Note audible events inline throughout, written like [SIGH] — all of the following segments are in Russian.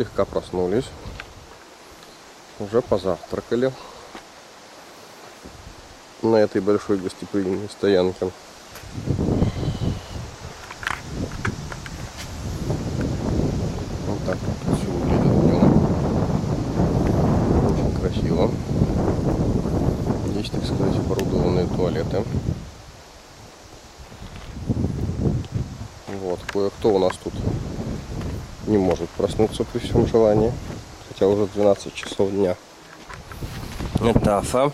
слегка проснулись. Уже позавтракали. На этой большой гостеприимной стоянке. Вот так вот все выглядит днем. Очень красиво. Есть, так сказать, оборудованные туалеты. Вот, кое-кто у нас тут не может проснуться при всем желании. Хотя уже 12 часов дня. Натафа.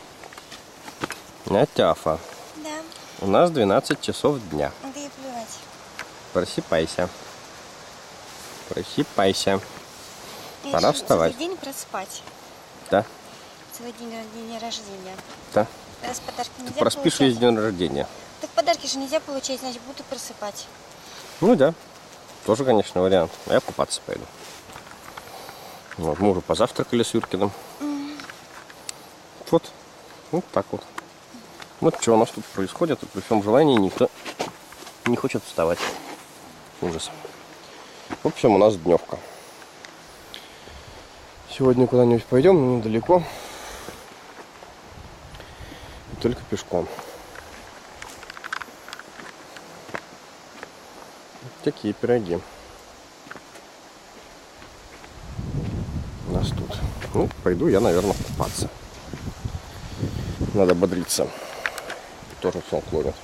Натяфа. Да, У нас 12 часов дня. да и плевать. Просыпайся. Просыпайся. Я Пора вставать. Целый день проспать. Да, Целый день день рождения. да. Раз подарки Ты нельзя проспишь получать. весь день рождения. Так подарки же нельзя получать, значит буду просыпать. Ну да. Тоже, конечно, вариант. А я купаться пойду. Вот, мы уже позавтракали с Юркиным. Вот. Вот так вот. Вот что у нас тут происходит, и при всем желании никто не хочет вставать. Ужас. В общем, у нас дневка. Сегодня куда-нибудь пойдем, но недалеко. И только пешком. Такие пироги. У нас тут. Ну, пойду я, наверное, купаться. Надо бодриться. Тоже сон. Вот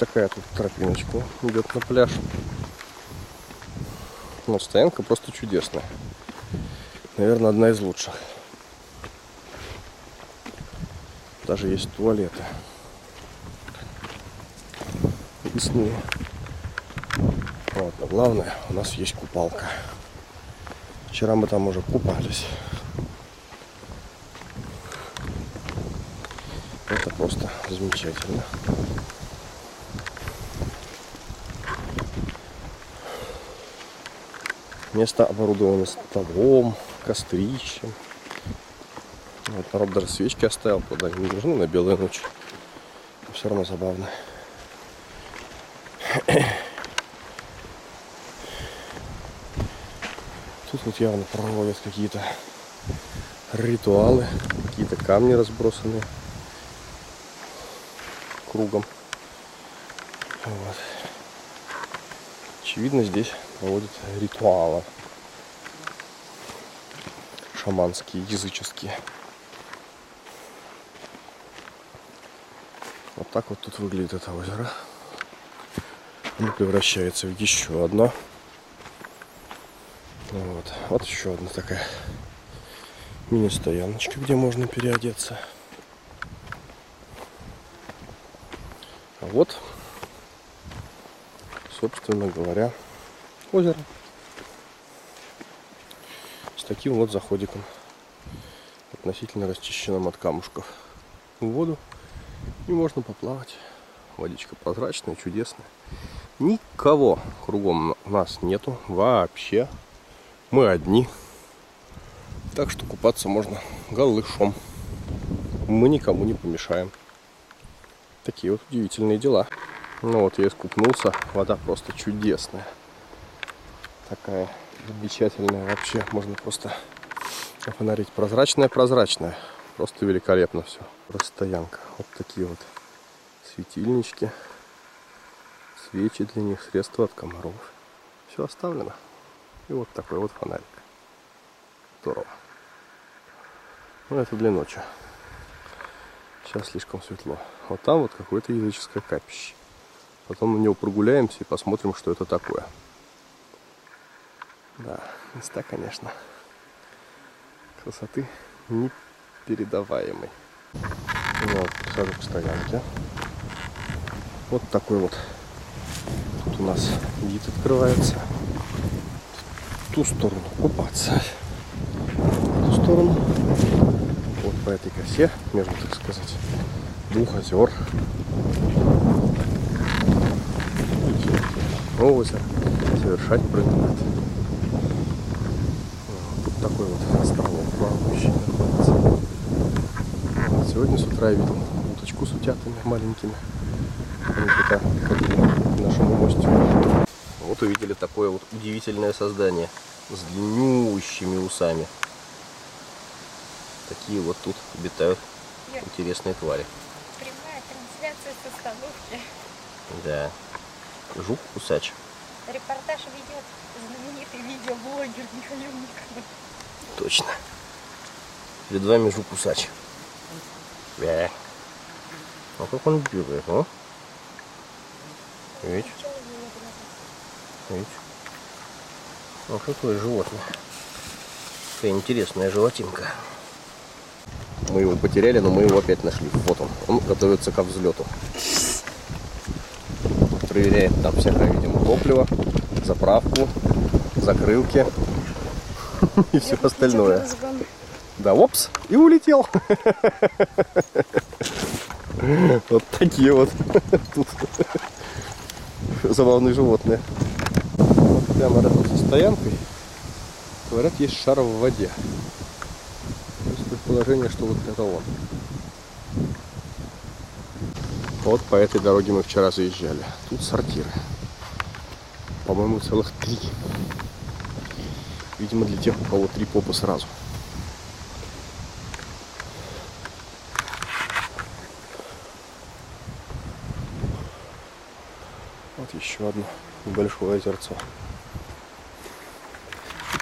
такая тут тропиночка идет на пляж. Но стоянка просто чудесная. Наверное, одна из лучших. Даже есть туалеты. Весны. Вот, но главное, у нас есть купалка. Вчера мы там уже купались. Это просто замечательно. Место оборудовано столом, кострищем. Вот, народ даже свечки оставил, туда не нужны на белую ночь. Все равно забавно. Тут явно проводят какие-то ритуалы, какие-то камни разбросанные кругом. Вот. Очевидно, здесь проводят ритуалы шаманские, языческие. Вот так вот тут выглядит это озеро. Оно превращается в еще одно. Вот. вот еще одна такая мини-стояночка, где можно переодеться. А вот, собственно говоря, озеро. С таким вот заходиком. Относительно расчищенным от камушков. В воду. И можно поплавать. Водичка прозрачная, чудесная. Никого кругом нас нету вообще. Мы одни. Так что купаться можно голышом. Мы никому не помешаем. Такие вот удивительные дела. Ну вот я искупнулся. Вода просто чудесная. Такая замечательная вообще. Можно просто офонарить. Прозрачная-прозрачная. Просто великолепно все. Расстоянка. Вот такие вот светильнички. Свечи для них, средства от комаров. Все оставлено. И вот такой вот фонарик. Здорово. Ну это для ночи. Сейчас слишком светло. Вот там вот какое-то языческое капище. Потом на него прогуляемся и посмотрим, что это такое. Да, места, конечно, красоты непередаваемой. Вот, подхожу к стоянке. Вот такой вот тут у нас вид открывается. Ту сторону купаться. В ту сторону. Вот по этой косе, между, так сказать, двух озер. Озеро. Совершать променад. Тут такой вот островок плавающий находится. Сегодня с утра я видел уточку с утятами маленькими. Они к нашему мостику. Вот увидели такое вот удивительное создание с длиннющими усами. Такие вот тут обитают интересные твари. Прямая трансляция с остановки. Да. Жук-кусач. Репортаж ведет знаменитый видеоблогер Михаил Николаев. Точно. Перед вами жук-кусач. Бя. А как он бегает, а? Ведь, ведь. А какое животное. Какая интересная животинка. Мы его потеряли, но мы его опять нашли. Вот он. Он готовится ко взлету. Проверяет там всякое, видимо, топливо, заправку, закрылки [LAUGHS] и все остальное. Да, опс, и улетел. [LAUGHS] Вот такие вот [LAUGHS] тут забавные животные. Прямо рядом со стоянкой, говорят, есть шар в воде. Есть предположение, что вот это он. Вот по этой дороге мы вчера заезжали. Тут сортиры. По-моему, целых три. Видимо, для тех, у кого три попы сразу. Вот еще одно небольшое озерцо.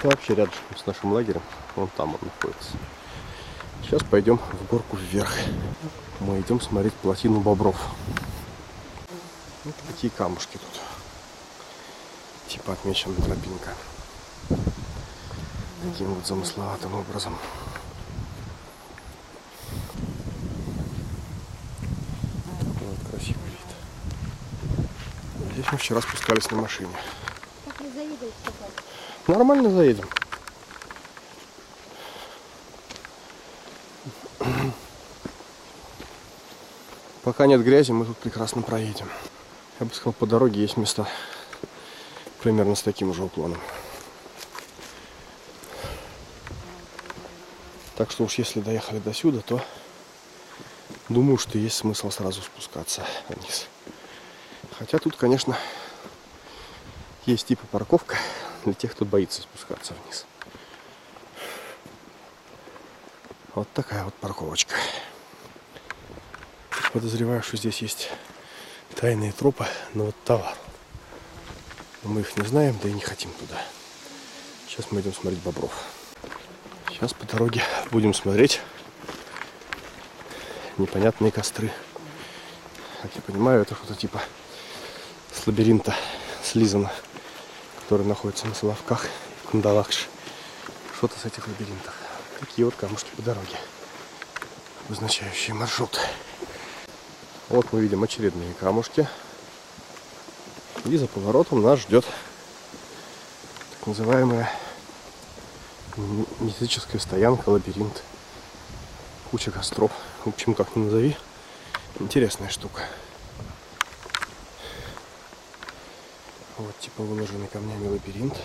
Это вообще рядом с нашим лагерем. Вон там он находится. Сейчас пойдем в горку вверх. Мы идем смотреть плотину бобров. Вот такие камушки тут. Типа отмечена тропинка. Таким вот замысловатым образом. Вот красивый вид. Здесь мы вчера спускались на машине. Нормально заедем. Пока нет грязи, мы тут прекрасно проедем. Я бы сказал, по дороге есть места примерно с таким же уклоном. Так что уж если доехали до сюда, то думаю, что есть смысл сразу спускаться вниз. Хотя тут, конечно, есть типа парковка для тех, кто боится спускаться вниз. Вот такая вот парковочка. Подозреваю, что здесь есть тайные тропы на вот товар. Но мы их не знаем, да и не хотим туда. Сейчас мы идем смотреть бобров. Сейчас по дороге будем смотреть непонятные костры. Как я понимаю, это что-то типа с лабиринта слизано, который находится на Соловках и Кандалакш. Что-то с этих лабиринтов. Такие вот камушки по дороге, обозначающие маршрут. Вот мы видим очередные камушки. И за поворотом нас ждет так называемая мистическая стоянка, лабиринт. Куча костров. В общем, как ни назови. Интересная штука. Вот типа выложенный камнями лабиринт.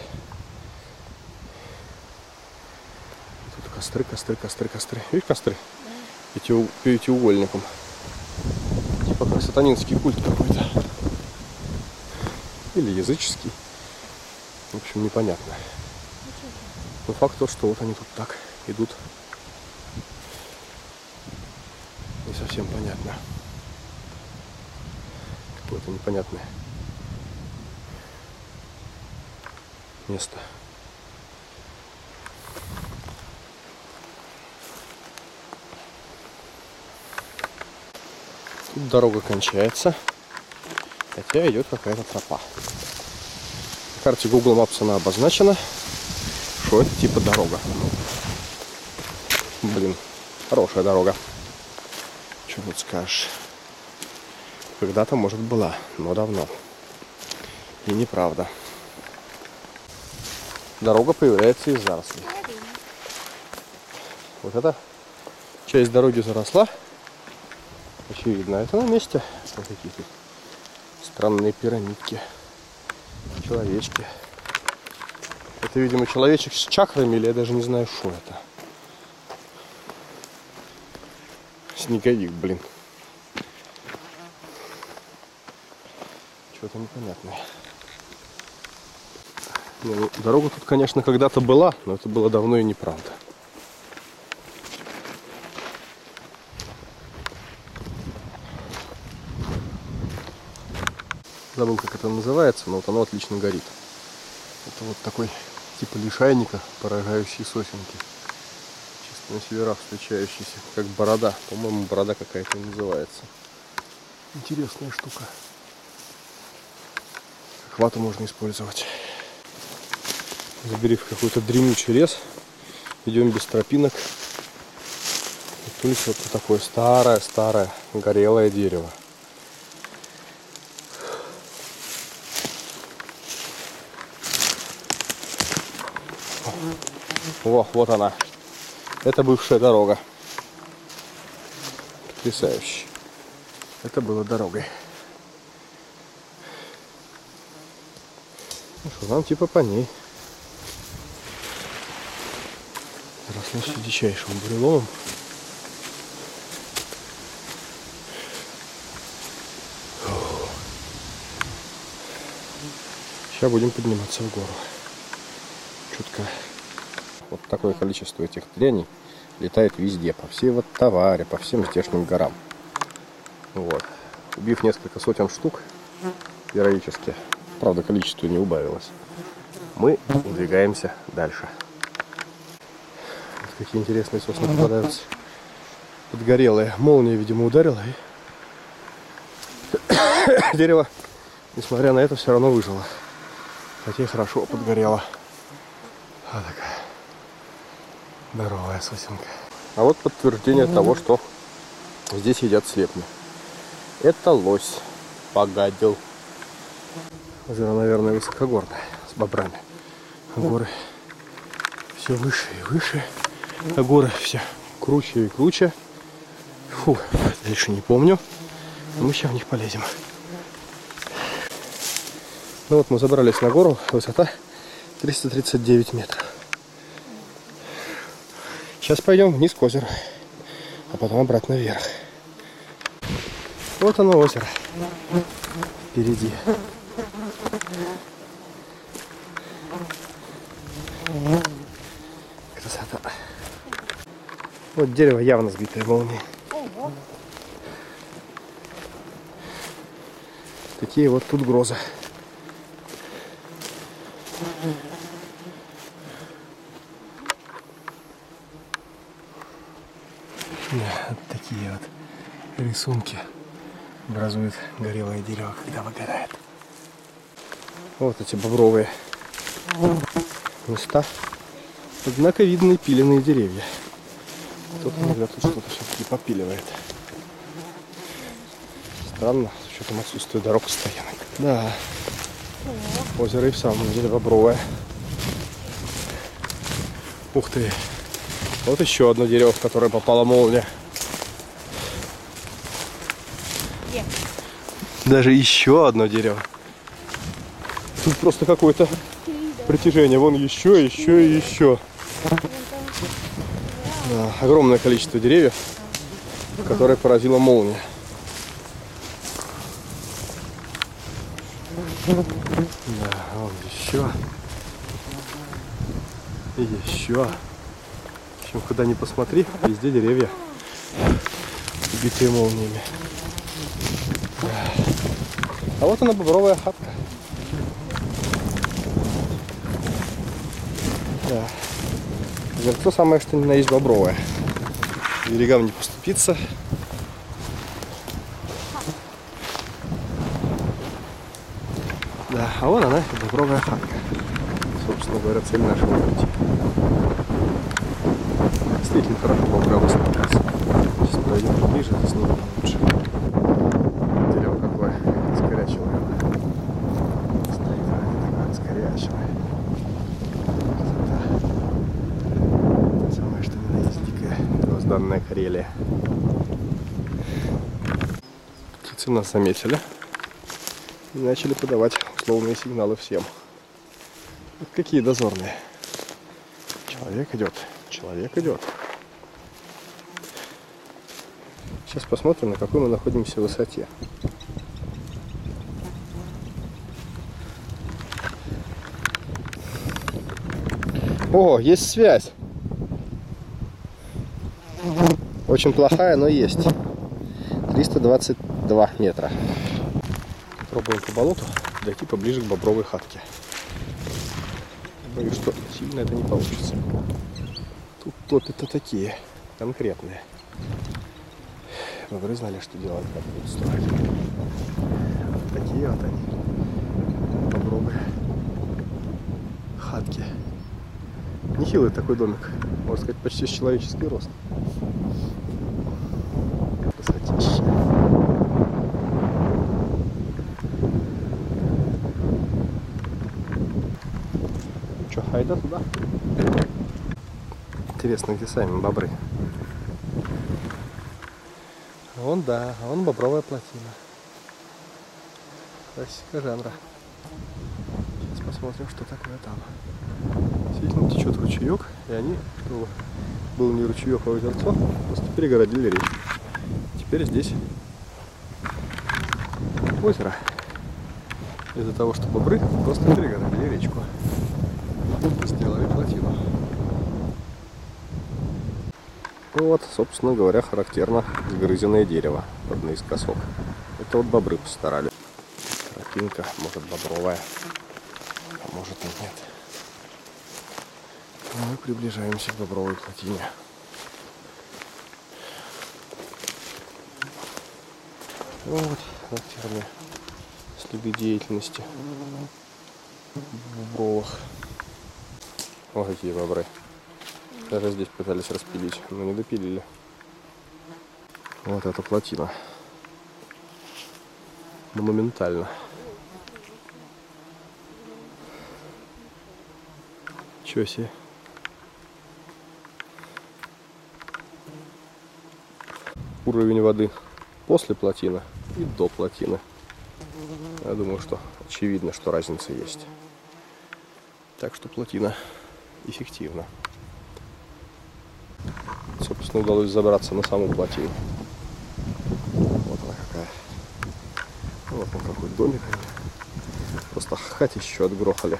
Тут костры, костры, костры, костры. Видишь костры? Пятиу- Пятиугольником. Типа как сатанинский культ какой-то. Или языческий. В общем, непонятно. Но факт то, что вот они тут так идут. Не совсем понятно. Какое-то непонятное место. Тут дорога кончается, хотя идет какая-то тропа. На карте Google Maps она обозначена, что это типа дорога. Блин, хорошая дорога. Что тут скажешь? Когда-то, может, была, но давно. И неправда. Дорога появляется из зарослей. Вот эта часть дороги заросла. Очевидно, это на месте. Вот такие тут странные пирамидки. Человечки. Это, видимо, человечек с чакрами, или я даже не знаю, что это. Снеговик, блин. Что-то непонятное. Ну, дорога тут, конечно, когда-то была, но это было давно и неправда. Забыл, как это называется, но вот оно отлично горит. Это вот такой типа лишайника, поражающий сосенки. Чисто на северах встречающийся, как борода. По-моему, борода какая-то называется. Интересная штука. Как вату можно использовать. Забери в какой-то дремучий лес. Идем без тропинок. Наткнулись вот на такое старое-старое горелое дерево. Во, вот она. Это бывшая дорога. Потрясающе. Это было дорогой. Ну что, нам типа по ней. Росло дичайшим буреломом. Сейчас будем подниматься в гору. Чутко. Вот такое количество этих трений летает везде, по всей вот товаре, по всем здешним горам. Вот. Убив несколько сотен штук героически, правда количество не убавилось, мы двигаемся дальше. Какие интересные сосны попадаются. Подгорелые. Молния, видимо, ударила и [COUGHS] дерево, несмотря на это, все равно выжило. Хотя и хорошо подгорело. Вот такая здоровая сосенка. А вот подтверждение того, что здесь едят слепни. Это лось погадил. Озеро, наверное, высокогорное, с бобрами. А горы все выше и выше. А горы все круче и круче. Фу, дальше не помню. Но мы сейчас в них полезем. Ну вот мы забрались на гору, высота 339 метров. Сейчас пойдем вниз к озеру, а потом обратно вверх. Вот оно озеро. Впереди. Красота. Вот дерево явно сбитое молнией. Ого. Такие вот тут грозы. Да, вот такие вот рисунки образует горелое дерево, когда выгорает. Вот эти бобровые места. Однако видны пиленные деревья. Кто-то тут что-то все-таки попиливает. Странно, с учетом отсутствия дорог и стоянок. Да, озеро и в самом деле бобровое. Ух ты. Вот еще одно дерево, в которое попала молния. Где? Даже еще одно дерево. Тут просто какое-то притяжение. Вон еще, еще и еще. Да, огромное количество деревьев, которые поразила молния. Да, вон еще. И еще. В общем, куда ни посмотри, везде деревья, убитые молниями. А вот она, бобровая хатка. Да. Озерцо самое что ни на есть бобровое. Берегам не поступиться. Да, а вон она, бобровая хатка. Собственно говоря, цель нашего пути. Действительно хорошо бобра высмотрится. Сейчас пройдем ближе, снимем лучше. Дерево какое скорячилое. Стоит такое скорячилое. Красота. Самое что ни на есть дикая первозданная Карелия. Птицы нас заметили и начали подавать условные сигналы всем. Вот какие дозорные. Человек идет, человек идет. Сейчас посмотрим, на какой мы находимся высоте. О, есть связь. Очень плохая, но есть. 322 метра. Пробуем по болоту дойти поближе к бобровой хатке. Боюсь, что сильно это не получится. Тут топи-то такие, конкретные. Бобры знали, что делать, как будут строить. Такие вот они. Бобровые хатки. Нехилый такой домик. Можно сказать, почти с человеческий рост. Красотища. Че, айда туда? Интересно, где сами бобры? Вон да, вон бобровая плотина. Классика жанра. Сейчас посмотрим, что такое там. Действительно течет ручеек, и они, ну, был не ручеек, а озерцо, просто перегородили речку. Теперь здесь озеро. Из-за того, что бобры просто перегородили речку. Сделали плотину. Ну вот, собственно говоря, характерно сгрызенное дерево под наискосок. Это вот бобры постарали. Тропинка, может бобровая, а может и нет. Мы приближаемся к бобровой плотине. Вот, характерные следы деятельности в бобровых. Вот какие бобры. Даже здесь пытались распилить, но не допилили. Вот эта плотина. Монументально. Чего себе. Уровень воды после плотины и до плотины. Я думаю, что очевидно, что разница есть. Так что плотина эффективна. Собственно, удалось забраться на саму плотину. Вот она какая. Вот он какой домик. Просто хать еще отгрохали.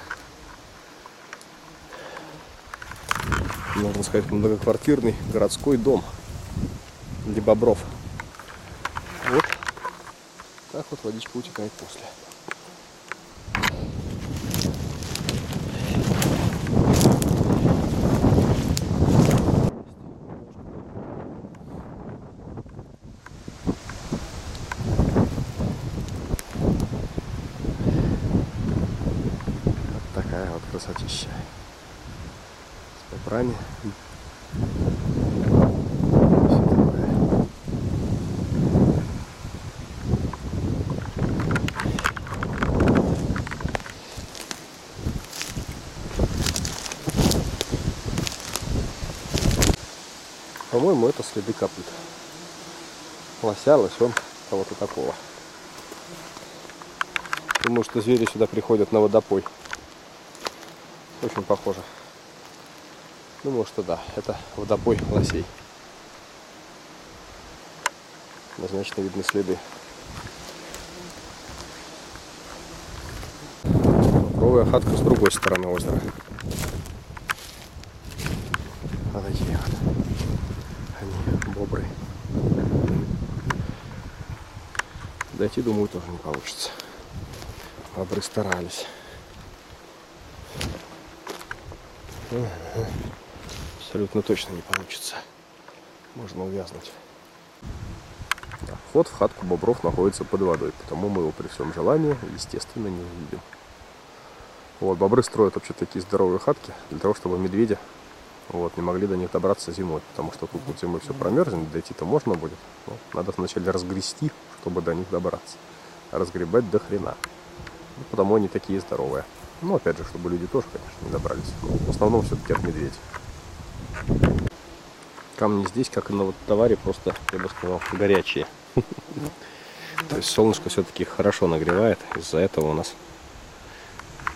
Можно сказать, многоквартирный городской дом для бобров. Вот так вот водичка утекает после. Вот такая вот красотища. С бобрами. Всё такое. По-моему, это следы копыт. Лося, лосем, кого-то такого. Думаю, что звери сюда приходят на водопой. Очень похоже. Думаю, что да, это водопой лосей. Однозначно видны следы. Бобровая хатка с другой стороны озера. Вот такие вот. Они бобры. Дойти, думаю, тоже не получится. Бобры старались. Абсолютно точно не получится. Можно увязнуть. Вход в хатку бобров находится под водой, потому мы его при всем желании, естественно, не увидим. Вот, бобры строят вообще такие здоровые хатки для того, чтобы медведи вот, не могли до них добраться зимой, потому что тут зимой все промерзнет, дойти-то можно будет. но надо вначале разгрести, чтобы до них добраться. Разгребать до хрена. Ну, потому они такие здоровые. Ну, опять же, чтобы люди тоже, конечно, не добрались. Но в основном все-таки от медведей. Камни здесь, как и на вот товаре, просто, я бы сказал, горячие. То есть солнышко все-таки хорошо нагревает, из-за этого у нас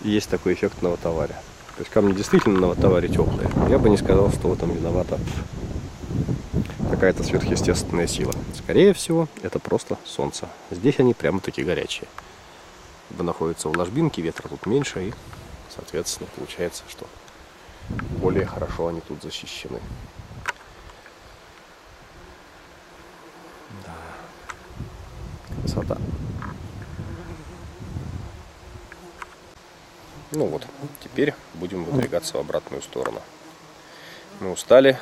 есть такой эффект на товаре. То есть камни действительно на товаре теплые. Я бы не сказал, что в этом виновата какая-то сверхъестественная сила. Скорее всего, это просто солнце. Здесь они прямо таки горячие. Ибо находятся в ложбинке, ветра тут меньше, и, соответственно, получается, что более хорошо они тут защищены. Да. Красота. Ну вот, теперь будем выдвигаться в обратную сторону. Мы устали,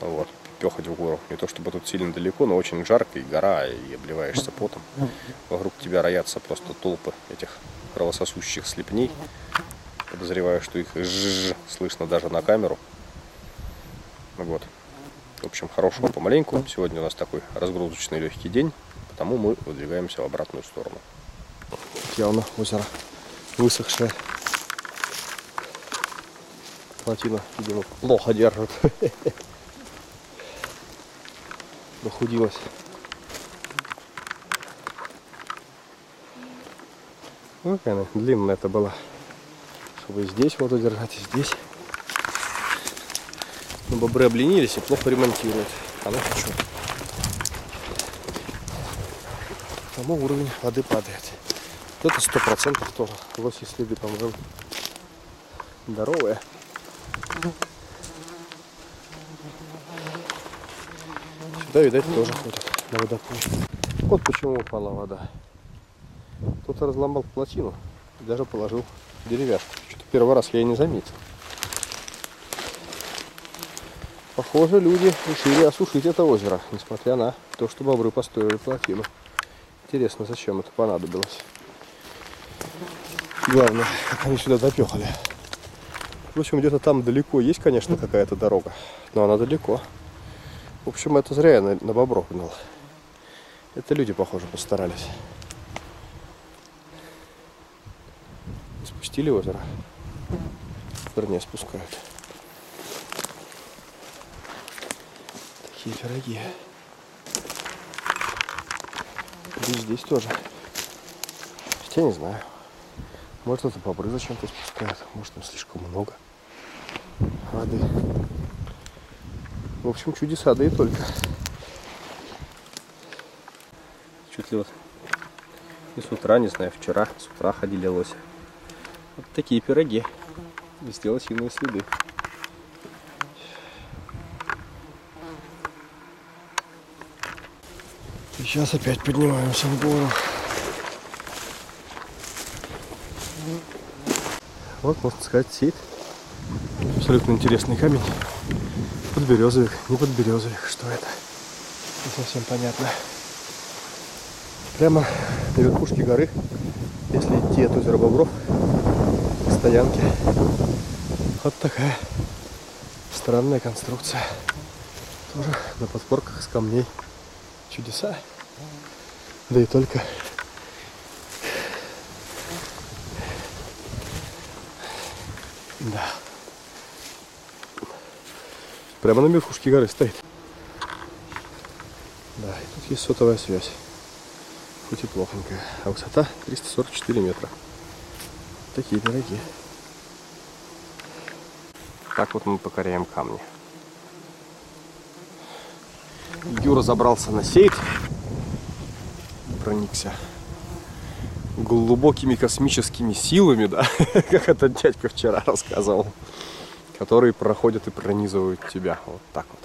вот, пехать в гору. Не то чтобы тут сильно далеко, но очень жарко и гора, и обливаешься потом. Вокруг тебя роятся просто толпы этих кровососущих слепней. Подозреваю, что их жжж слышно даже на камеру. Вот. В общем, хорошего помаленьку. Сегодня у нас такой разгрузочный легкий день, потому мы выдвигаемся в обратную сторону. Явно озеро высохшее. Плотина, видимо, плохо держит. [LAUGHS] Прохудилась. Ну, она длинная это была. Чтобы здесь воду держать, и здесь. Но бобры обленились и плохо ремонтируют. А ну что? Тому уровень воды падает. Вот это сто процентов тоже. Лоси следы, по-моему. Здоровые. Сюда, видать, тоже ходят на водопой. Вот почему упала вода. Кто-то разломал плотину и даже положил деревяшку. Что-то первый раз я и не заметил. Похоже, люди решили осушить это озеро, несмотря на то, что бобры построили плотину. Интересно, зачем это понадобилось. Главное, как они сюда допехали. Впрочем, где-то там далеко есть, конечно, какая-то дорога, но она далеко. В общем, это зря я на, на бобров гнал. Это люди, похоже, постарались. Спустили озеро. Вернее, спускают. Такие пироги. И здесь тоже. Хотя не знаю. Может это бобры зачем-то спускают. Может там слишком много воды. В общем, чудеса, да и только. Чуть ли вот и с утра, не знаю, вчера, с утра ходили лоси. Вот такие пироги. Везде лосиные следы. И сейчас опять поднимаемся в гору. Вот, можно сказать, сеть. Абсолютно интересный камень. Подберезовик, не подберезовик, что это? Не совсем понятно. Прямо на верхушке горы, если идти от озера Бобров, к стоянке. Вот такая странная конструкция. Тоже на подпорках с камней. Чудеса. Да и только. Да. Прямо на верхушке горы стоит. Да, и тут есть сотовая связь. Хоть и плохонькая. А высота 344 метра. Такие пироги. Так вот мы покоряем камни. Юра забрался на сейт. Проникся глубокими космическими силами, да, [LAUGHS] как этот дядька вчера рассказывал, которые проходят и пронизывают тебя. Вот так вот.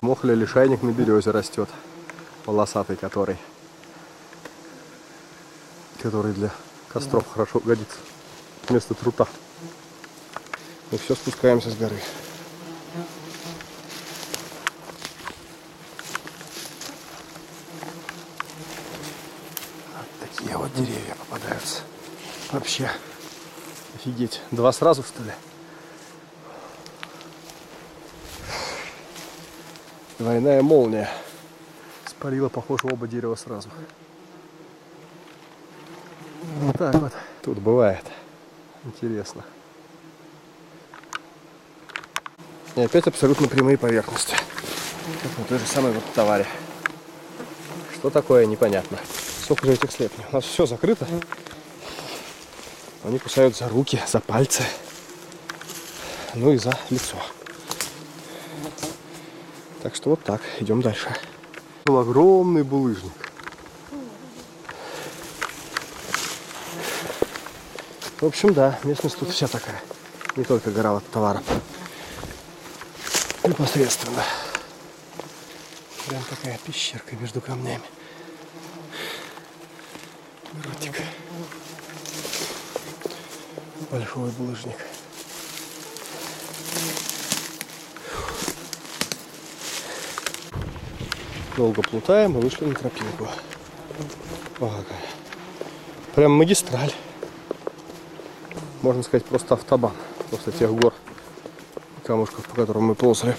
Мохля лишайник на березе растет. Полосатый который. Который для костров хорошо годится. Вместо трута. Ну все, спускаемся с горы. Вот такие вот деревья попадаются. Вообще. Офигеть. Два сразу, что ли? Двойная молния. Спалила, похоже, оба дерева сразу. Вот так вот. Тут бывает. Интересно. И опять абсолютно прямые поверхности. Как на той же самой вот товаре. Что такое, непонятно. Сколько же этих слепней? У нас все закрыто. Они кусают за руки, за пальцы. Ну и за лицо. Так что вот так. Идем дальше. Был огромный булыжник. В общем, да, местность тут вся такая. Не только гора от товаров. Непосредственно. Прям такая пещерка между камнями. Гротик. Большой булыжник. Долго плутаем и вышли на тропинку. О, какая. Прям магистраль. Можно сказать, просто автобан. После тех гор камушков, по которым мы ползали.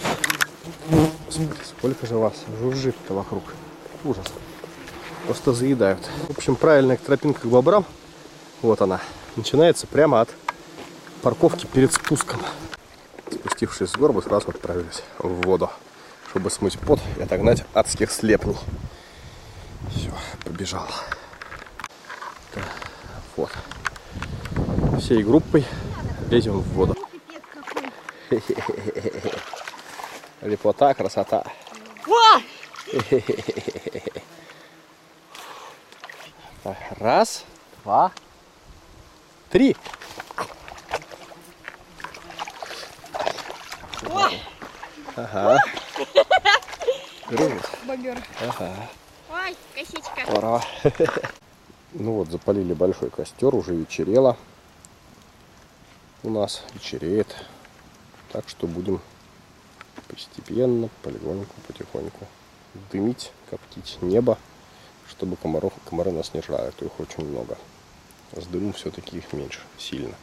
Смотрите, сколько же вас жужжит-то вокруг. Ужас. Просто заедают. В общем, правильная тропинка к бобрам, вот она, начинается прямо от парковки перед спуском. Спустившись с гор, мы сразу отправились в воду, чтобы смыть пот и отогнать адских слепней. Все, побежал. Так, вот. Всей группой лезем в воду. [LAUGHS] Лепота, красота. [LAUGHS] Раз, два, три. Ага. Круто. Бобер. Ага. Ой, косичка. Здорово. [LAUGHS] Ну вот, запалили большой костер, уже вечерело. У нас вечереет. Так что будем постепенно, полегоньку, потихоньку дымить, коптить небо, чтобы комаров, комары нас не жрали, то их очень много. С дымом все-таки их меньше, сильно.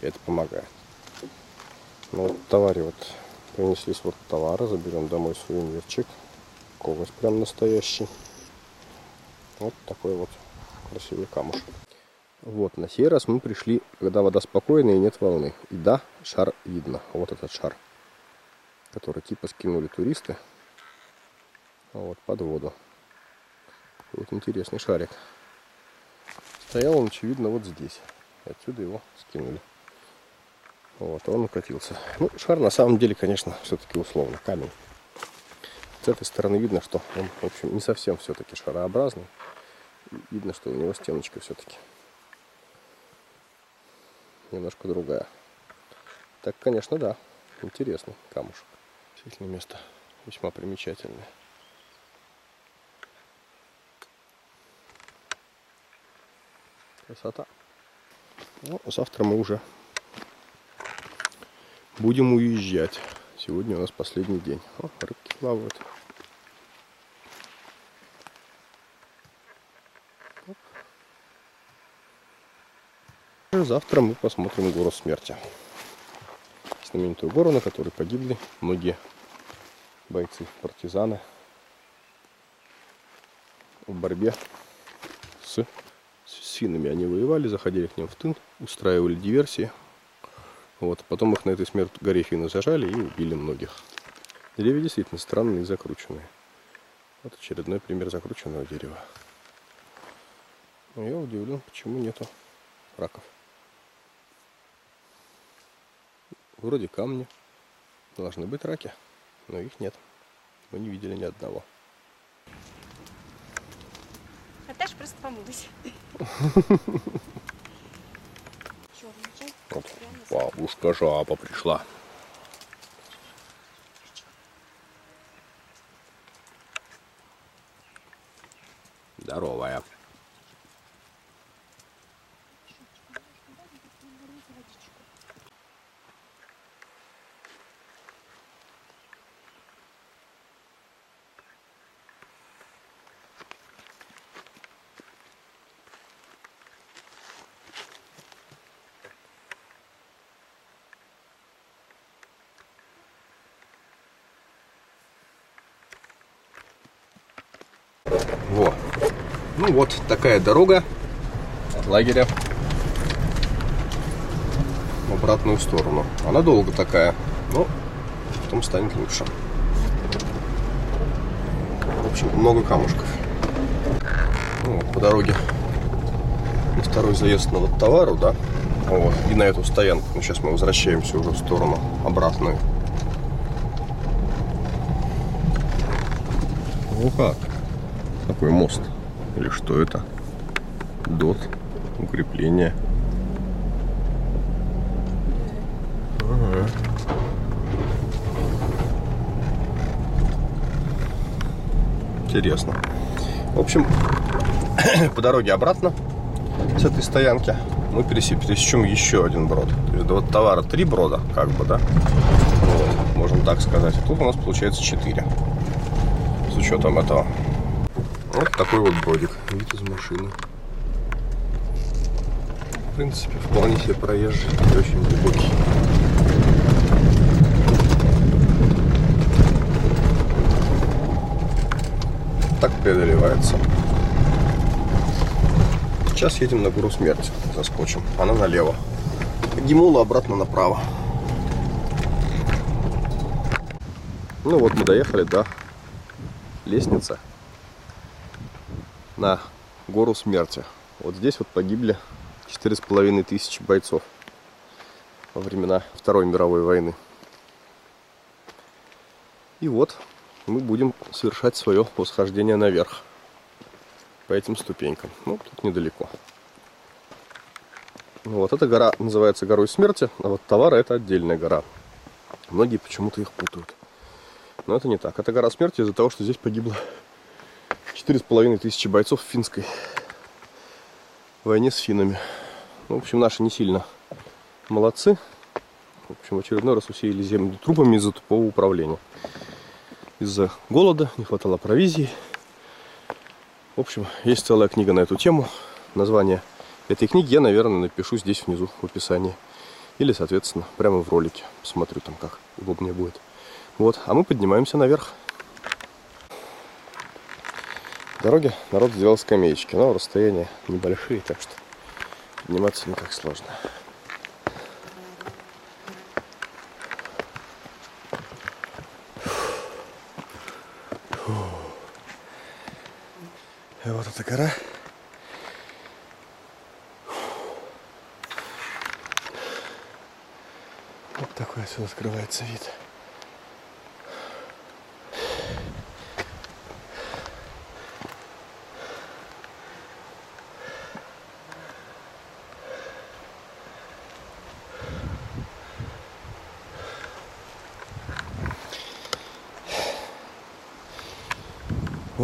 И это помогает. Ну вот товаре вот принеслись вот товары, заберем домой сувенирчик. Коготь прям настоящий. Вот такой вот красивый камушек. Вот, на сей раз мы пришли, когда вода спокойная и нет волны. И да, шар видно. Вот этот шар, который типа скинули туристы. Вот, под воду. Вот интересный шарик. Стоял он, очевидно, вот здесь. Отсюда его скинули. Вот, он укатился. Ну, шар на самом деле, конечно, все-таки условно, камень. С этой стороны видно, что он, в общем, не совсем все-таки шарообразный. Видно, что у него стеночка все-таки немножко другая. Так, конечно, да, интересный камушек. Действительно, место весьма примечательное. Красота. Ну, завтра мы уже будем уезжать. Сегодня у нас последний день. О, рыбки плавают. Завтра мы посмотрим гору смерти. Знаменитую гору, на которой погибли многие бойцы, партизаны в борьбе с, с финнами. Они воевали, заходили к ним в тын, устраивали диверсии. Вот. Потом их на этой смерть горе финны зажали и убили многих. Деревья действительно странные и закрученные. Вот очередной пример закрученного дерева. Но я удивлен, почему нету раков. Вроде камни. Должны быть раки, но их нет. Мы не видели ни одного. Наташа просто помылась. [LAUGHS] Вот. Бабушка жаба пришла. Здоровая. Во. Ну вот такая дорога от лагеря в обратную сторону. Она долго такая, но потом станет лучше. В общем, много камушков. Ну, по дороге на второй заезд на вот товару, да, вот, и на эту стоянку. Ну, сейчас мы возвращаемся уже в сторону обратную. Ну как? Такой мост. Или что это? Дот. Укрепление. Интересно. В общем, [CLEARS THROAT] по дороге обратно с этой стоянки мы пересе- пересечем еще один брод. То есть вот товара три брода, как бы, да? Вот, можем так сказать. А тут у нас получается четыре. С учетом этого. Вот такой вот бродик. Вид из машины. В принципе, вполне себе проезжий и очень глубокий. Так преодолевается. Сейчас едем на гору смерти. Заскочим. Она налево. Гимула обратно направо. Ну вот мы доехали до лестницы на гору смерти. Вот здесь вот погибли четыре с половиной тысячи бойцов во времена Второй мировой войны. И вот мы будем совершать свое восхождение наверх по этим ступенькам. Ну, тут недалеко. Ну, Вот эта гора называется горой смерти, а вот товары это отдельная гора. Многие почему-то их путают. Но это не так. Это гора смерти из-за того, что здесь погибло четыре с половиной тысячи бойцов в финской войне с финнами. Ну, в общем, наши не сильно молодцы. В общем, в очередной раз усеяли землю трупами из-за тупого управления. Из-за голода, не хватало провизии. В общем, есть целая книга на эту тему. Название этой книги я, наверное, напишу здесь внизу в описании. Или, соответственно, прямо в ролике. Посмотрю там, как удобнее будет. Вот, а мы поднимаемся наверх. Дороги народ сделал скамеечки, но расстояния небольшие, так что подниматься не так сложно. И вот эта гора. Вот такой отсюда открывается вид.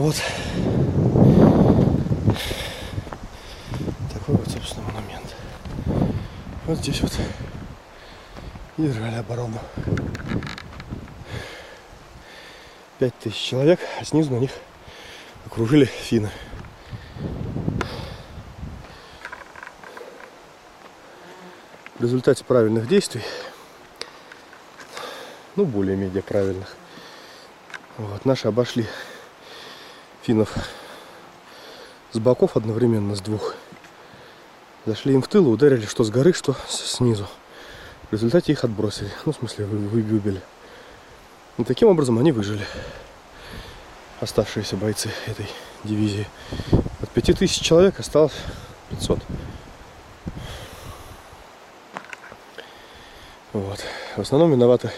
Вот. Такой вот, собственно, монумент. Вот здесь вот и держали оборону. Пять тысяч человек, а снизу на них окружили финны. В результате правильных действий, ну, более-менее правильных, вот, наши обошли финнов с боков одновременно, с двух. Зашли им в тыл ударили что с горы, что снизу. В результате их отбросили. Ну, в смысле, вы- выбили. И таким образом они выжили. Оставшиеся бойцы этой дивизии. От 5000 человек осталось 500. Вот. В основном виноваты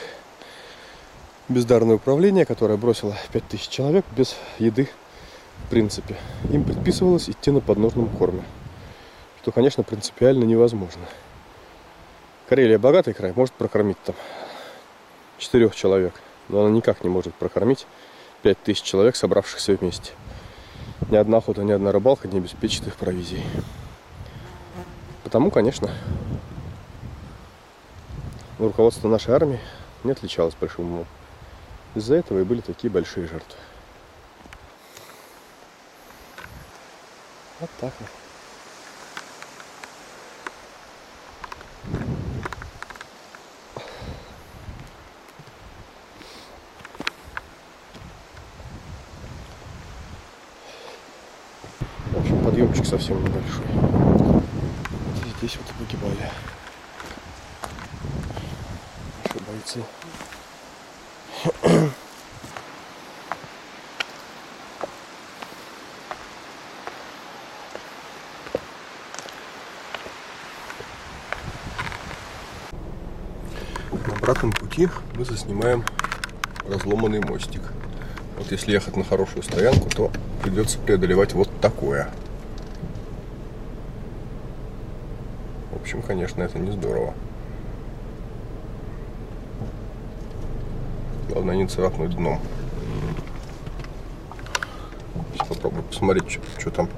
бездарное управление, которое бросило 5000 человек без еды в принципе. Им предписывалось идти на подножном корме. Что, конечно, принципиально невозможно. Карелия богатый край, может прокормить там четырех человек. Но она никак не может прокормить пять тысяч человек, собравшихся вместе. Ни одна охота, ни одна рыбалка не обеспечит их провизией. Потому, конечно, руководство нашей армии не отличалось большим умом. Из-за этого и были такие большие жертвы. Вот так вот. В общем, подъемчик совсем небольшой. Вот здесь вот и погибали наши бойцы. На обратном пути мы заснимаем разломанный мостик. Вот если ехать на хорошую стоянку, то придется преодолевать вот такое. В общем, конечно, это не здорово. Главное не царапнуть дном. Сейчас попробую посмотреть, что, что там.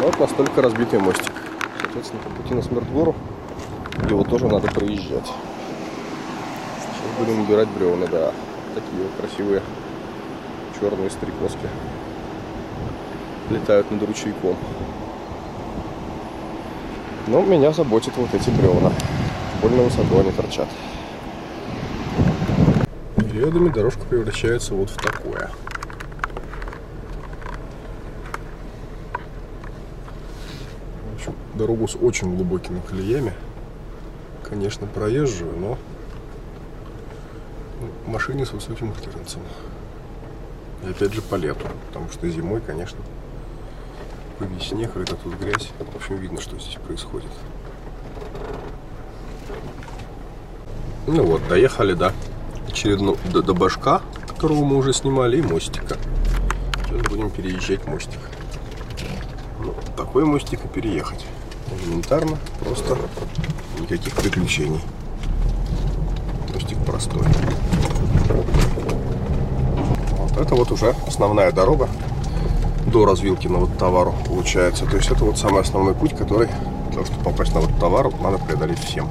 Вот настолько разбитый мостик. Соответственно, по пути на Смертгору его тоже надо проезжать. Будем убирать бревна, да. Такие вот красивые черные стрекозки летают над ручейком. Но меня заботят вот эти бревна. Больно высоко они торчат. Периодами дорожка превращается вот в такое. В общем, дорогу с очень глубокими колеями. Конечно, проезжую, но машине с высоким клиренсом. И опять же по лету, потому что зимой, конечно, по весне, когда тут грязь, в общем, видно, что здесь происходит. Ну вот, доехали, да, очередного, до, до башка, которого мы уже снимали, и мостика. Сейчас будем переезжать мостик. Ну, такой мостик и переехать. Элементарно, просто никаких приключений. Мостик простой. Это вот уже основная дорога до развилки на вот товару получается. То есть это вот самый основной путь, который для того, чтобы попасть на вот товар, надо преодолеть всем.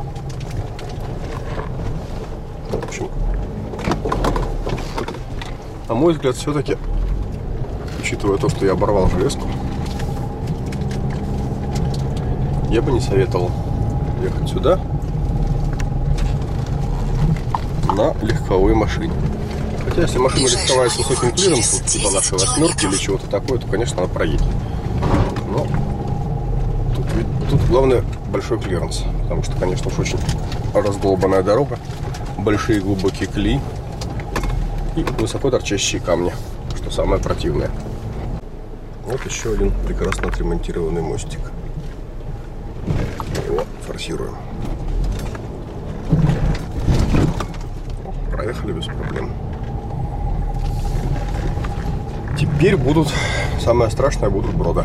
В общем, на мой взгляд, все-таки, учитывая то, что я оборвал железку, я бы не советовал ехать сюда на легковой машине. Хотя, если машина с высоким клиренсом, типа нашей восьмерки или чего-то такое, то, конечно, она проедет. Но тут, тут главное большой клиренс. Потому что, конечно, уж очень раздолбанная дорога, большие глубокие колеи и высоко торчащие камни, что самое противное. Вот еще один прекрасно отремонтированный мостик. Его форсируем. Проехали без проблем. Теперь будут, самое страшное, будут брода.